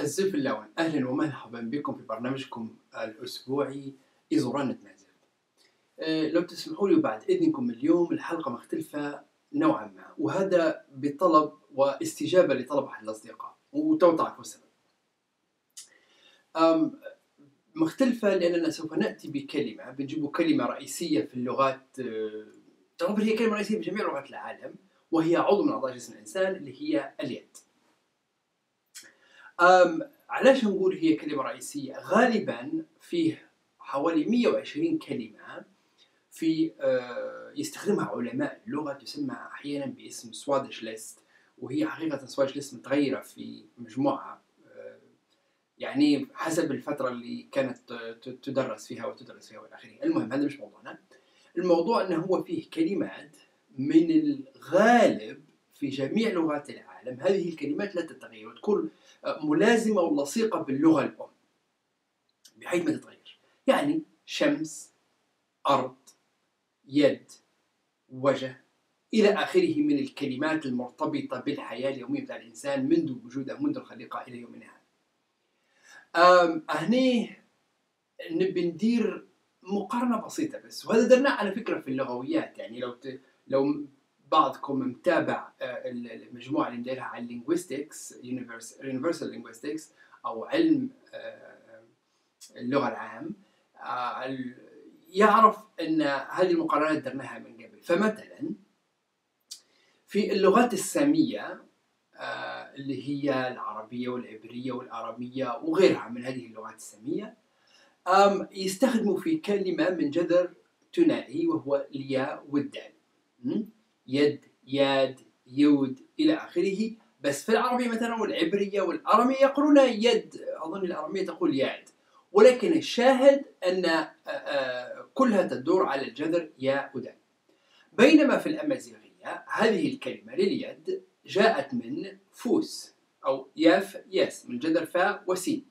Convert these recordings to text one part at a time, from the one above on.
الزلف اللون أهلا ومرحبا بكم في برنامجكم الأسبوعي ايزوران مازال أه لو تسمحوا لي بعد إذنكم اليوم الحلقة مختلفة نوعا ما وهذا بطلب واستجابة لطلب أحد الأصدقاء وتو تعرفوا السبب مختلفة لأننا سوف نأتي بكلمة بنجيب كلمة رئيسية في اللغات أه، تقريبا هي كلمة رئيسية في جميع لغات العالم وهي عضو من أعضاء جسم الإنسان اللي هي اليد. علاش نقول هي كلمة رئيسية؟ غالبا فيه حوالي 120 كلمة في آه، يستخدمها علماء اللغة تسمى أحيانا باسم سوادش ليست وهي حقيقة سوادش ليست متغيرة في مجموعة آه، يعني حسب الفترة اللي كانت تدرس فيها وتدرس فيها وإلى آخره، المهم هذا مش موضوعنا. الموضوع إنه هو فيه كلمات من الغالب في جميع لغات العالم هذه الكلمات لا تتغير وتكون ملازمة ولصيقة باللغة الأم. بحيث ما تتغير. يعني شمس أرض يد وجه إلى آخره من الكلمات المرتبطة بالحياة اليومية بتاع الإنسان منذ وجوده منذ الخليقة إلى يومنا. هذا هني نبي ندير مقارنة بسيطة بس وهذا درناه على فكرة في اللغويات. يعني لو ت... لو بعضكم متابع آه، المجموعة اللي نديرها على ال linguistics universal linguistics أو علم آه، اللغة العام. آه، يعرف إن هذه المقارنات درناها من قبل. فمثلا في اللغات السامية اللي هي العربية والعبرية والأرامية وغيرها من هذه اللغات السامية يستخدموا في كلمة من جذر ثنائي وهو الياء والدال. يد ياد يود إلى آخره. بس في العربية مثلا والعبرية والأرامية يقولون يد. أظن الأرامية تقول ياد. ولكن الشاهد أن آه، آه، كلها تدور على الجذر يا ودال بينما في الأمازيغية هذه الكلمة لليد جاءت من فوس أو ياف ياس من جذر فاء وسين.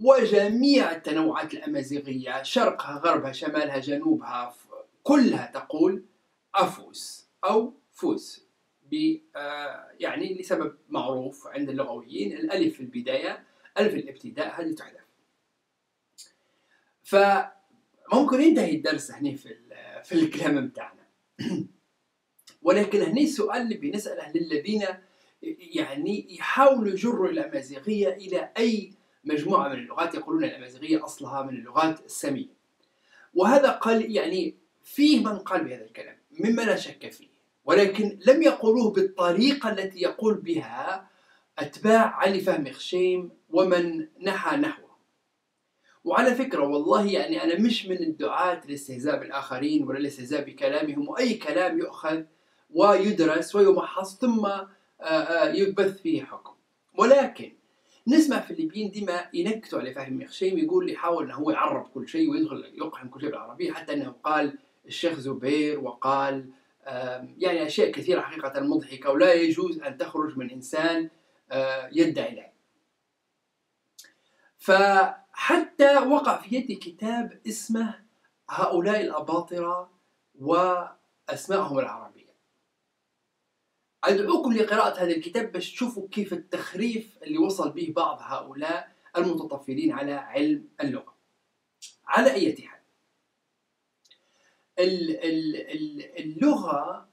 وجميع التنوعات الأمازيغية شرقها غربها شمالها جنوبها كلها تقول أفوس. أو فوس آه، يعني لسبب معروف عند اللغويين الألف في البداية ألف الابتداء هذه تحذف فممكن ينتهي الدرس هنا في في الكلام بتاعنا. ولكن هنا السؤال اللي بنسأله للذين يعني يحاولوا يجروا الأمازيغية إلى أي مجموعة من اللغات يقولون الأمازيغية أصلها من اللغات السامية. وهذا قال يعني فيه من قال بهذا الكلام مما لا شك فيه. ولكن لم يقولوه بالطريقة التي يقول بها أتباع علي فهمي خشيم ومن نحى نحوه. وعلى فكرة والله يعني أنا مش من الدعاة للاستهزاء بالآخرين ولا الاستهزاء بكلامهم وأي كلام يؤخذ ويدرس ويمحص ثم آه، آه، يبث فيه حكم. ولكن نسمع في الليبيين ديما ينكتوا على فهمي خشيم يقول يحاول إنه هو يعرب كل شيء ويدخل يقحم كل شيء بالعربية حتى إنه قال الشيخ زبير وقال يعني أشياء كثيرة حقيقة مضحكة ولا يجوز أن تخرج من إنسان آه، يدعي العلم فحتى وقع في يدي كتاب اسمه هؤلاء الأباطرة وأسمائهم العربية. أدعوكم لقراءة هذا الكتاب باش تشوفوا كيف التخريف اللي وصل به بعض هؤلاء المتطفلين على علم اللغة. على أي حال. اللغة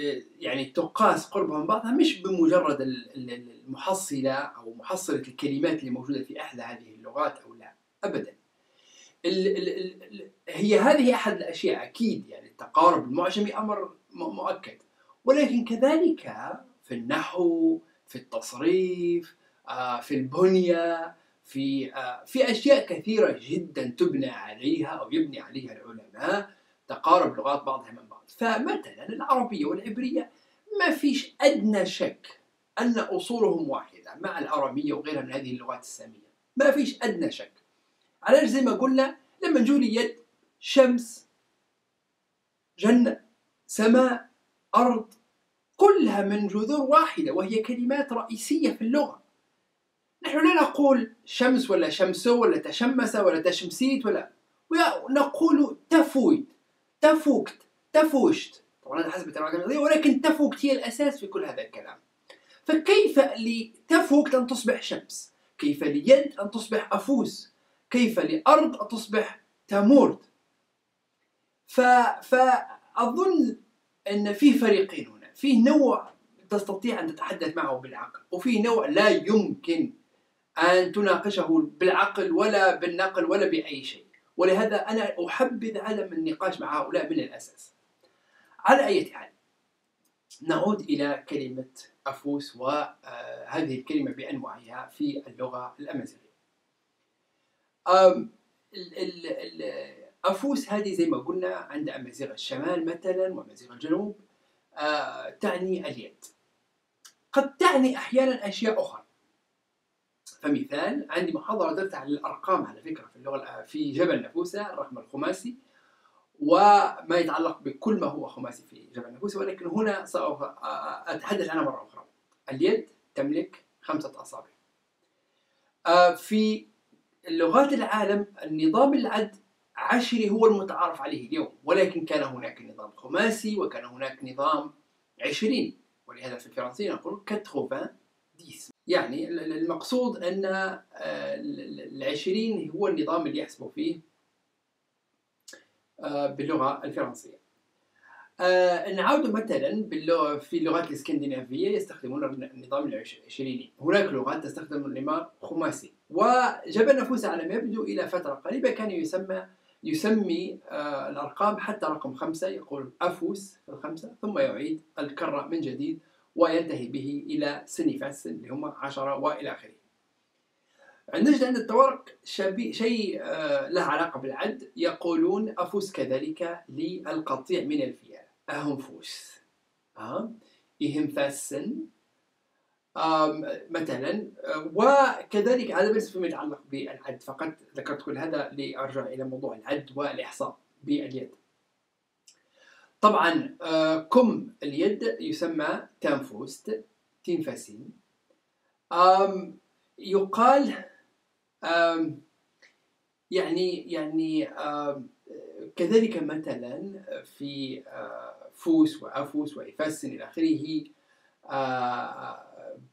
آه، يعني تقاس قربها من بعضها مش بمجرد المحصلة أو محصلة الكلمات اللي موجودة في إحدى هذه اللغات أو لا أبدا. هي هذه أحد الأشياء أكيد يعني التقارب المعجمي أمر مؤكد. ولكن كذلك في النحو في التصريف آه، في البنية في آه، في أشياء كثيرة جدا تبنى عليها أو يبني عليها العلماء. تقارب لغات بعضها من بعض. فمثلا العربية والعبرية ما فيش أدنى شك أن أصولهم واحدة مع الاراميه وغيرها من هذه اللغات السامية. ما فيش أدنى شك. علاش زي ما قلنا لما نجولي يد شمس جنة سماء أرض كلها من جذور واحدة وهي كلمات رئيسية في اللغة. نحن لا نقول شمس ولا شمسو ولا تشمس ولا تشمسيت ولا نقول تفويت. تفوكت تفوشت طبعا هذا حسب الترجمة ولكن تفوكت هي الأساس في كل هذا الكلام. فكيف لتفوك أن تصبح شمس؟ كيف ليد أن تصبح أفوس؟ كيف لأرض أن تصبح تامورد ف... فأظن أن في فريقين هنا. فيه نوع تستطيع أن تتحدث معه بالعقل وفي نوع لا يمكن أن تناقشه بالعقل ولا بالنقل ولا بأي شيء. ولهذا أنا أحبذ عدم النقاش مع هؤلاء من الأساس. على أي حال نعود إلى كلمة أفوس وهذه الكلمة بأنواعها في اللغة الأمازيغية. أفوس هذه زي ما قلنا عند أمازيغ الشمال مثلا وأمازيغ الجنوب آه، تعني اليد. قد تعني أحيانا أشياء أخرى. فمثال عندي محاضرة درت على الأرقام على فكرة في اللغة في جبل نفوسة الرقم الخماسي وما يتعلق بكل ما هو خماسي في جبل نفوسة ولكن هنا سوف أتحدث عنها مرة أخرى. اليد تملك خمسة أصابع. آه، في لغات العالم النظام العد عشري هو المتعارف عليه اليوم ولكن كان هناك نظام خماسي وكان هناك نظام عشرين. ولهذا في الفرنسية نقول 80 10 يعني المقصود أن آه، العشرين هو النظام اللي يحسبوا فيه آه، باللغة الفرنسية. آه نعود مثلا في اللغات الإسكندنافية يستخدمون النظام العشريني. هناك لغات تستخدم النظام خماسي. وجبل نفوس على ما يبدو إلى فترة قريبة كان يسمى يسمي الأرقام حتى رقم خمسة يقول أفوس الخمسة ثم يعيد الكرة من جديد. وينتهي به إلى سنفاس اللي هم عشرة وإلى آخره. نجد عند التورق شيء آه له علاقة بالعد. يقولون أفوس كذلك للقطيع من الفيال أهم فوس. أه؟ إهم فاسن مثلا وكذلك هذا بالنسبة فيما يتعلق بالعد. فقط ذكرت كل هذا لأرجع إلى موضوع العد والإحصاء باليد. طبعا آه، كم اليد يسمى تنفوست تنفاسين يقال يعني يعني كذلك مثلا في آه، فوس وأفوس وافاسن إلى آخره آه،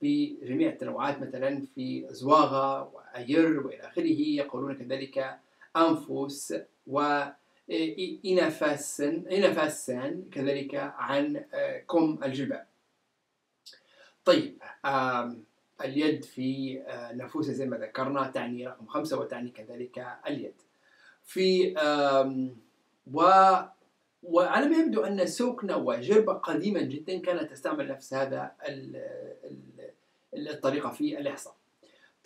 بجميع التنوعات مثلا في زواغة وأير وإلى آخره يقولون كذلك أنفس و إنفاسن إنفاسان كذلك عن آه، كم الجبال. طيب اليد في آه، نفوس زي ما ذكرنا تعني رقم خمسة وتعني كذلك اليد. في و وعلى ما يبدو أن سوكنا وجربة قديما جدا كانت تستعمل نفس هذا الطريقة في الإحصاء.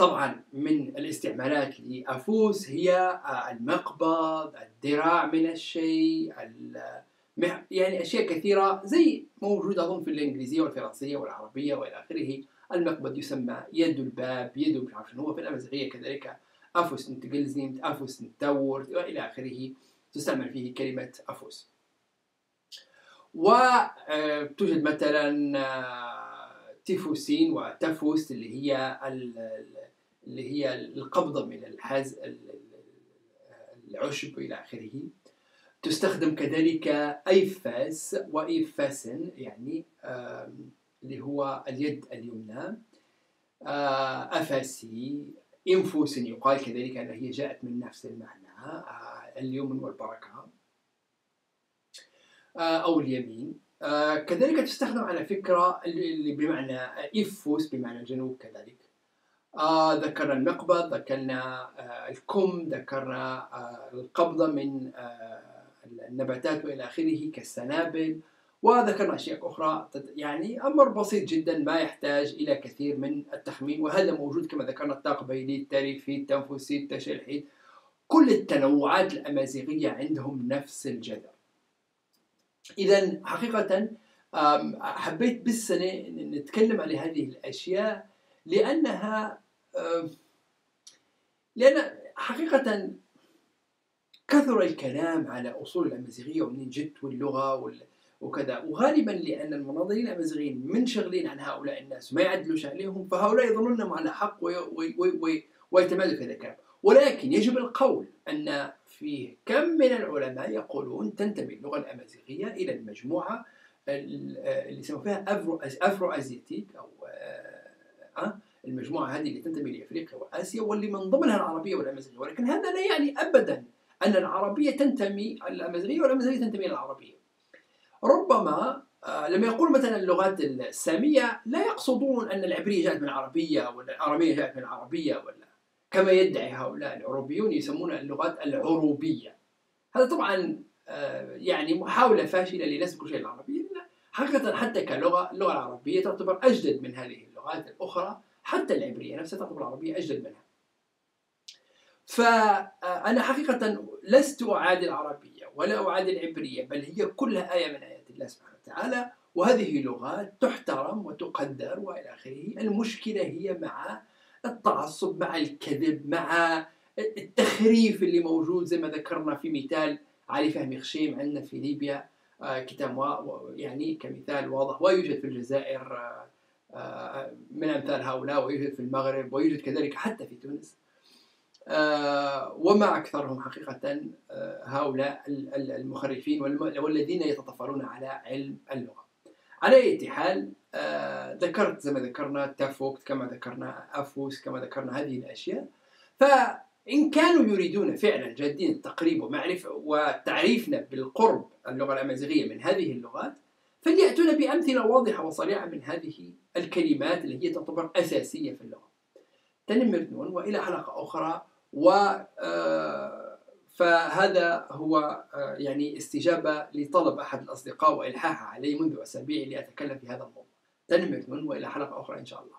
طبعا من الاستعمالات لأفوس هي المقبض الذراع من الشيء يعني أشياء كثيرة زي موجودة أظن في الإنجليزية والفرنسية والعربية وإلى آخره. المقبض يسمى يد الباب يد مش عارف هو في الأمازيغية كذلك. أفوس نتجلزنيمت أفوس نتاورت وإلى آخره. تستعمل فيه كلمة أفوس وتوجد مثلا آه، تيفوسين وتفوس اللي هي اللي هي القبضة من الحز العشب إلى آخره. تستخدم كذلك أيفاس وإيفاسن يعني اللي هو اليد اليمنى. آه، أفاسي إنفوس يقال كذلك أنها هي جاءت من نفس المعنى. آه، اليمن والبركة. آه، أو اليمين. كذلك تستخدم على فكرة بمعنى إفوس بمعنى الجنوب كذلك. آه ذكرنا المقبض ذكرنا آه الكم ذكرنا آه القبضة من آه النباتات وإلى آخره كالسنابل وذكرنا أشياء أخرى. يعني أمر بسيط جدا ما يحتاج إلى كثير من التخمين وهذا موجود كما ذكرنا التقبيلي التاريخي التنفسي التشريحي كل التنوعات الأمازيغية عندهم نفس الجذر. اذا حقيقه حبيت بالسنة نتكلم على هذه الأشياء لأنها لأن حقيقة كثر الكلام على أصول الأمازيغية ومنين جت واللغة وكذا وغالبا لأن المناظرين الأمازيغيين منشغلين عن هؤلاء الناس وما يعدلوش عليهم فهؤلاء يظنون أنهم على حق ويتمادوا في هذا الكلام. ولكن يجب القول أن فيه كم من العلماء يقولون تنتمي اللغة الأمازيغية إلى المجموعة اللي يسموها فيها افرو ازياتيك أو أه المجموعة هذه اللي تنتمي لإفريقيا وآسيا واللي من ضمنها العربية والأمازيغية. ولكن هذا لا يعني ابدا أن العربية تنتمي الأمازيغية والأمازيغية تنتمي للعربيه ربما آه، لما يقول مثلا اللغات السامية لا يقصدون أن العبرية جاءت من العربية ولا الأرامية جاءت من العربية ولا كما يدعي هؤلاء العروبيون يسمون اللغات العروبية. هذا طبعا آه، يعني محاولة فاشلة لنسب كل شيء للعربية. حقيقة حتى كلغة اللغة العربية تعتبر أجدد من هذه اللغات الأخرى. حتى العبرية نفسها تعتبر العربية أجدد منها. فأنا حقيقة لست أعادي العربية ولا أعادي العبرية بل هي كلها آية من آيات الله سبحانه وتعالى وهذه لغات تحترم وتقدر وإلى آخره، المشكلة هي مع التعصب، مع الكذب، مع التخريف اللي موجود زي ما ذكرنا في مثال علي فهمي خشيم عندنا في ليبيا آه، كتاب يعني كمثال واضح ويوجد في الجزائر آه، آه، من أمثال هؤلاء ويوجد في المغرب ويوجد كذلك حتى في تونس. وما أكثرهم حقيقة هؤلاء المخرفين والذين يتطفلون على علم اللغة. على أي حال آه ذكرت زي ما ذكرنا تافوكت كما ذكرنا أفوس كما ذكرنا هذه الأشياء. فإن كانوا يريدون فعلا جادين التقريب ومعرفة وتعريفنا بالقرب اللغة الأمازيغية من هذه اللغات فلياتونا بأمثلة واضحة وصريحة من هذه الكلمات اللي هي تعتبر أساسية في اللغة. تنمرنون وإلى حلقة أخرى و آه فهذا هو آه، يعني استجابة لطلب أحد الأصدقاء وإلحاحه علي منذ أسابيع لأتكلم في هذا الموضوع تنمر وإلى حلقة أخرى إن شاء الله